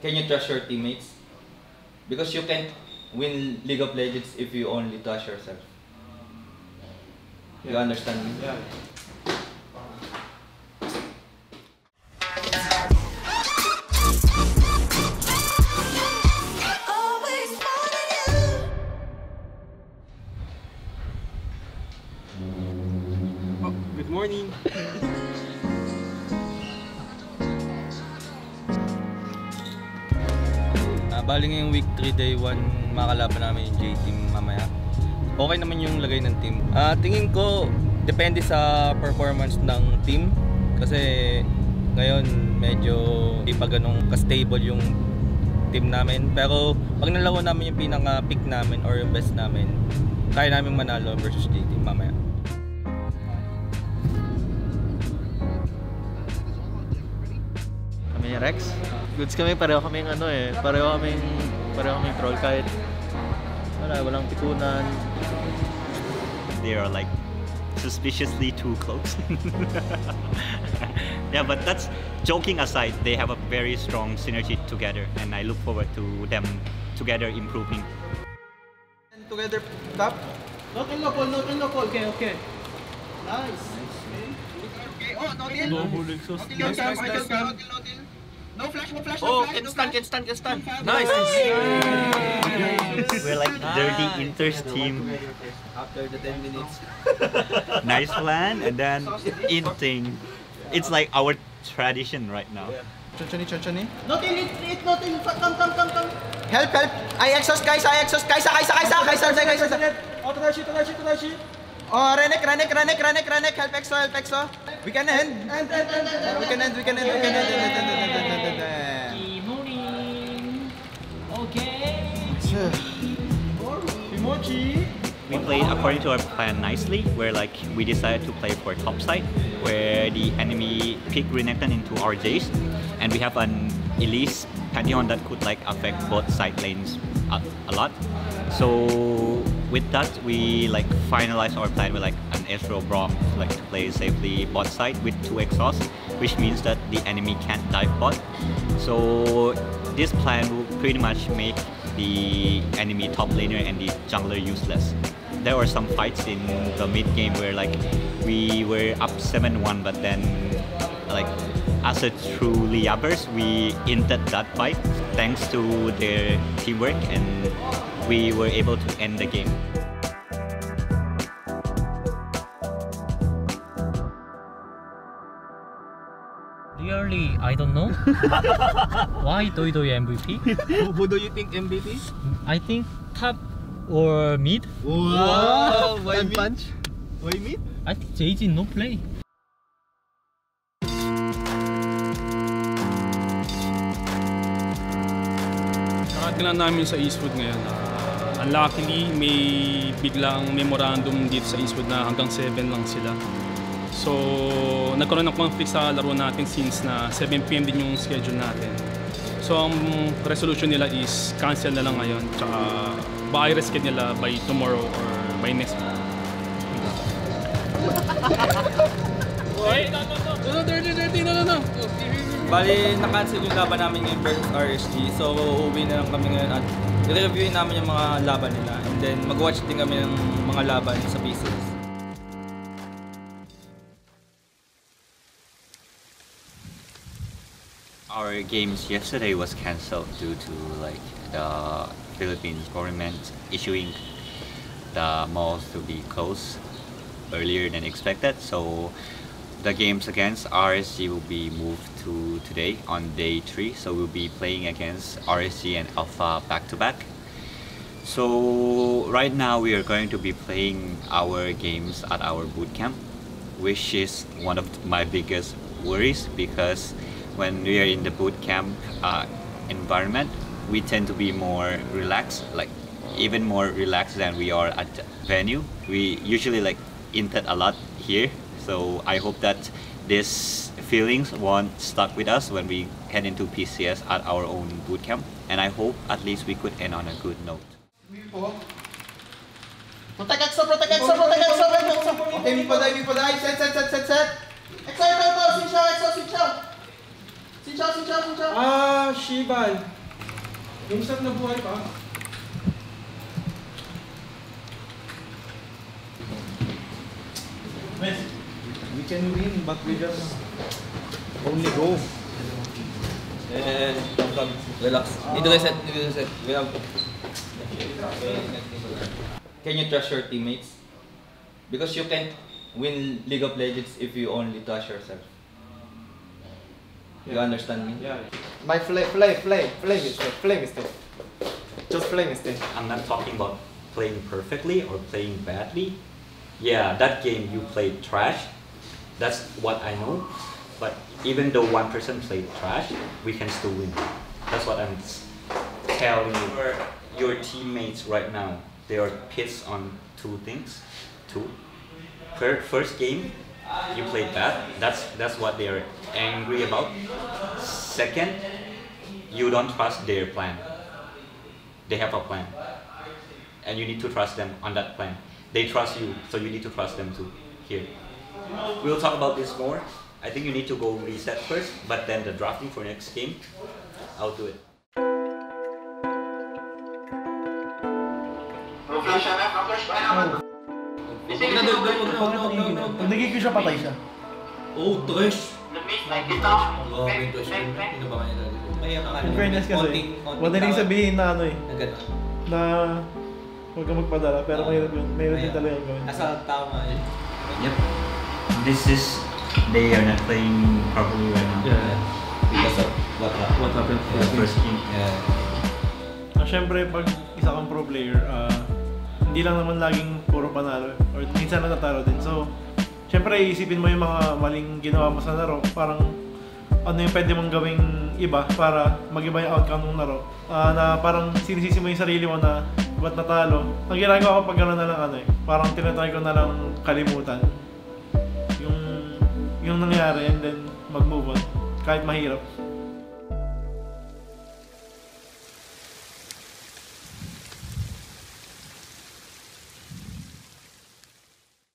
can you trust your teammates? Because you can't win League of Legends if you only trust yourself. You understand me? Yeah. Bali ngayong week 3 day 1 makakalaban namin yung J-team mamaya. Okay naman yung lagay ng team. Ah, tingin ko depende sa performance ng team kasi ngayon medyo di pa ganun ka-stable yung team namin. Pero pag nalaro namin yung pinaka-pick namin or yung best namin, kaya namin manalo versus J-team mamaya. Kami ni Rex. Goods kami, pareho kaming ano eh. Pareho kaming, pareho kaming troll kahit wala, walang pikunan. they are like suspiciously too close. yeah, but that's joking aside, they have a very strong synergy together, and I look forward to them together improving. Together, top. Not in local, not in local. Okay, okay. Nice. Double exhaust. Nice, nice, nice. No flash, no flash, no Oh, flash. can stand, can stand, can stand. Nice. We're like dirty Inter's team. After the 10 minutes. Nice plan, and then inting. It's like our tradition right now. Chonchoni, chonchoni. Not in, it, it, not in. Come, come, come, come. Help, help! I exhaust, Kaisa, I exhaust, Kaisa, Kaisa, Kaisa, Kaisa, Kaisa, Kaisa. Oh, Tadashi, Tadashi, Tadashi. Oh, Renek, Renek, Renek, Renek, Renek, help Exo, help Exo. We can end. And, and, and, and, We can end, we can end, we can end, end, end, end, end, end, end, end. We played according to our plan nicely, where like we decided to play for top side, where the enemy picked Renekton into our Jace, and we have an Elise Pantheon that could like affect both side lanes a, a lot. So with that, we like finalized our plan with like an Ezreal Braum like to play safely bot side with two exhausts, which means that the enemy can't dive bot. So this plan will pretty much make the enemy top laner and the jungler useless. There were some fights in the mid game where like we were up 7-1 but then like as a true Liyabers we ended that fight thanks to their teamwork and we were able to end the game. I don't know. Why Doi Doi MVP? Who, who do you think MVP? I think top or mid. Wow! Why One me? punch. Why me? I think JJ no play. Nakatingnan namin sa Eastwood ngayon. Uh, unluckily, may biglang memorandum dito sa Eastwood na hanggang 7 lang sila. So, nagkaroon ng conflict sa laro natin since na 7pm din yung schedule natin. So, ang resolution nila is cancel na lang ngayon. Tsaka, baka i-reschedule nila by tomorrow or by next week. No, no, dirty, dirty, no, no, no. Bali, na-cancel yung laban namin ngayon versus RSG. So, uuwi na lang kami ngayon at i-reviewin namin yung mga laban nila. And then, mag-watch din kami ng mga laban sa PCs. Our games yesterday was cancelled due to like the Philippines government issuing the malls to be closed earlier than expected. So the games against RSG will be moved to today on day three. So we'll be playing against RSG and Alpha back to back. So right now we are going to be playing our games at our boot camp, which is one of my biggest worries because when we are in the boot camp uh, environment, we tend to be more relaxed, like even more relaxed than we are at venue. We usually like intet a lot here, so I hope that these feelings won't stuck with us when we head into PCS at our own boot camp. And I hope at least we could end on a good note. Protect Exo, protect Exo, protect Exo, protect Exo. Okay, mi po die, mi po die. Set, set, set, set, set. Exo, Exo, Exo, switch out, Exo, switch out. Si Chow, si Chow, si Chow. Ah, Shiban. Yung saan nabuhay pa? We can win, but we just only go. Eh, come, come. Relax. Dito tayo set. Dito tayo set. We have... Can you trust your teammates? Because you can't win League of Legends if you only trust yourself. You understand me? Yeah. My flame, flame, flame, flame is there. Flame is there. Just flame is there. I'm not talking about playing perfectly or playing badly. Yeah, that game you played trash. That's what I know. But even though one person played trash, we can still win. That's what I'm telling you. Your, your teammates right now, they are pissed on two things. Two. Fir- First game, you played bad. That's that's what they are angry about. Second, you don't trust their plan. They have a plan and you need to trust them on that plan. They trust you, so you need to trust them too. Here. We'll talk about this more. I think you need to go reset first, but then the drafting for next game, I'll do it. Oh! Grabe yung trash. Ano ba kaya talaga? May ano, In fairness kasi, madaling sabihin na ano eh, Na gano'n. na huwag kang magpadala, pero mayroon yun, mayroon din talaga yung gawin. Nasa tao nga yun. Yep. This is they are not playing properly right now. Yeah. Because of what happened. What happened? The first game. Yeah. Ah, Siyempre, pag isa kang pro player, ah, hindi lang naman laging puro panalo or minsan natatalo din. So, siyempre iisipin mo yung mga maling ginawa mo sa laro, parang ano yung pwede mong gawing iba para mag-iba yung outcome ng laro. Ah, na parang sinisisi mo yung sarili mo na ba't natalo. Ang ginagawa ko pag gano'n na lang ano eh, parang tinatry ko na lang kalimutan yung yung nangyari and then mag-move on kahit mahirap.